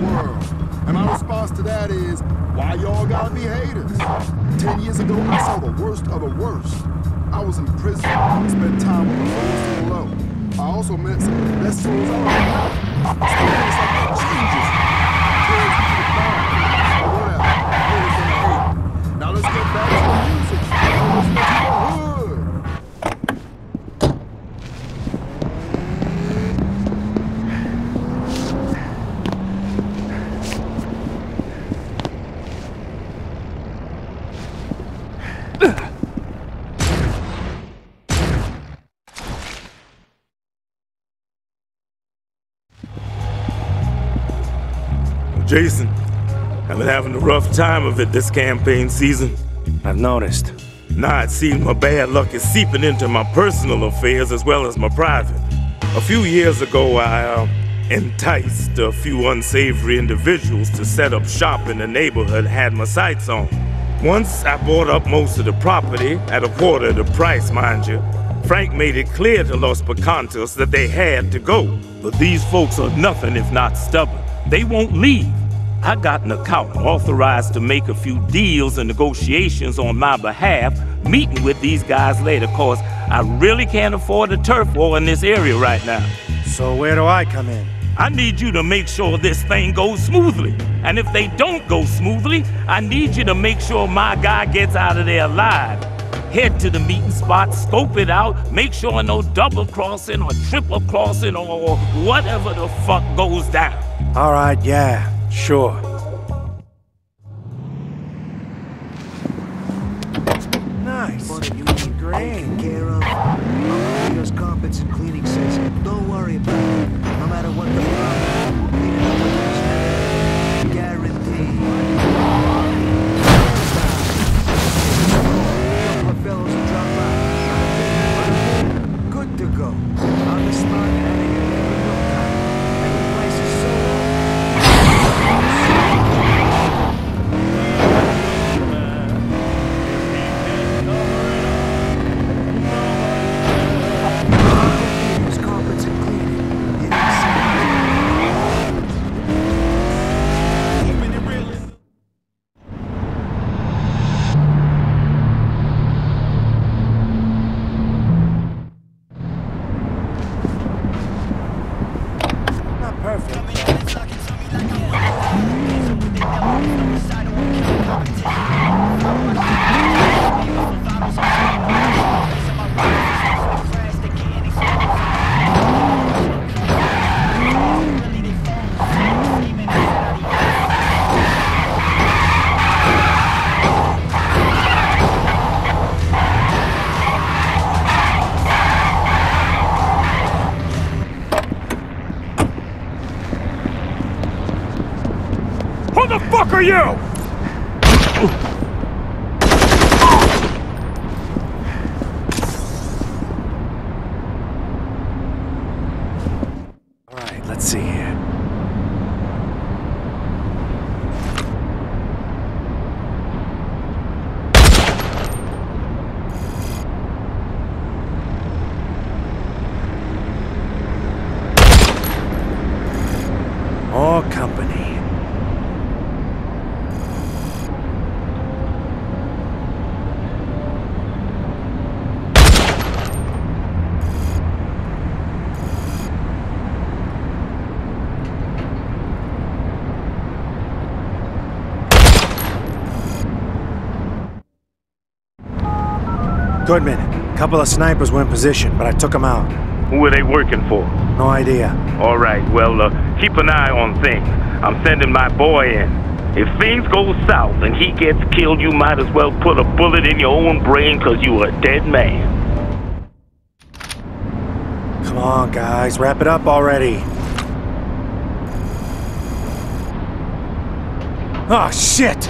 world. And my response to that is, why y'all gotta be haters? Ten years ago, I saw the worst of the worst. I was in prison, spent time with the lowest of the low. I also met some of the best souls I ever Jason, I've been having a rough time of it this campaign season. I've noticed. Now it seems my bad luck is seeping into my personal affairs as well as my private. A few years ago, I uh, enticed a few unsavory individuals to set up shop in the neighborhood had my sights on. Once I bought up most of the property, at a quarter of the price, mind you, Frank made it clear to Los Picantos that they had to go. But these folks are nothing if not stubborn. They won't leave. I got an account authorized to make a few deals and negotiations on my behalf, meeting with these guys later, cause I really can't afford a turf war in this area right now. So where do I come in? I need you to make sure this thing goes smoothly. And if they don't go smoothly, I need you to make sure my guy gets out of there alive. Head to the meeting spot, scope it out, make sure no double crossing or triple crossing or whatever the fuck goes down. All right, yeah. Sure. Nice. Great. care of. Carpets and cleaning says, don't worry about you? Goodman, a couple of snipers were in position, but I took them out. Who are they working for? No idea. All right, well, uh, keep an eye on things. I'm sending my boy in. If things go south and he gets killed, you might as well put a bullet in your own brain because you're a dead man. Come on, guys, wrap it up already. Oh, shit!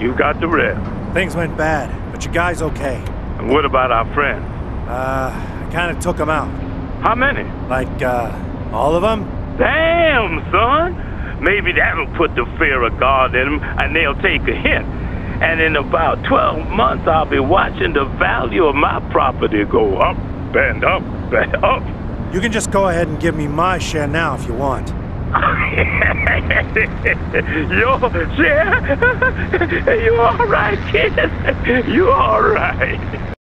You got the rest. Things went bad, but your guy's okay. And what about our friends? Uh, I kinda took him out. How many? Like, uh, all of them? Damn, son. Maybe that'll put the fear of God in them and they'll take a hint. And in about 12 months, I'll be watching the value of my property go up and up and up. You can just go ahead and give me my share now if you want. Yo, share? you all right, kid? You all right?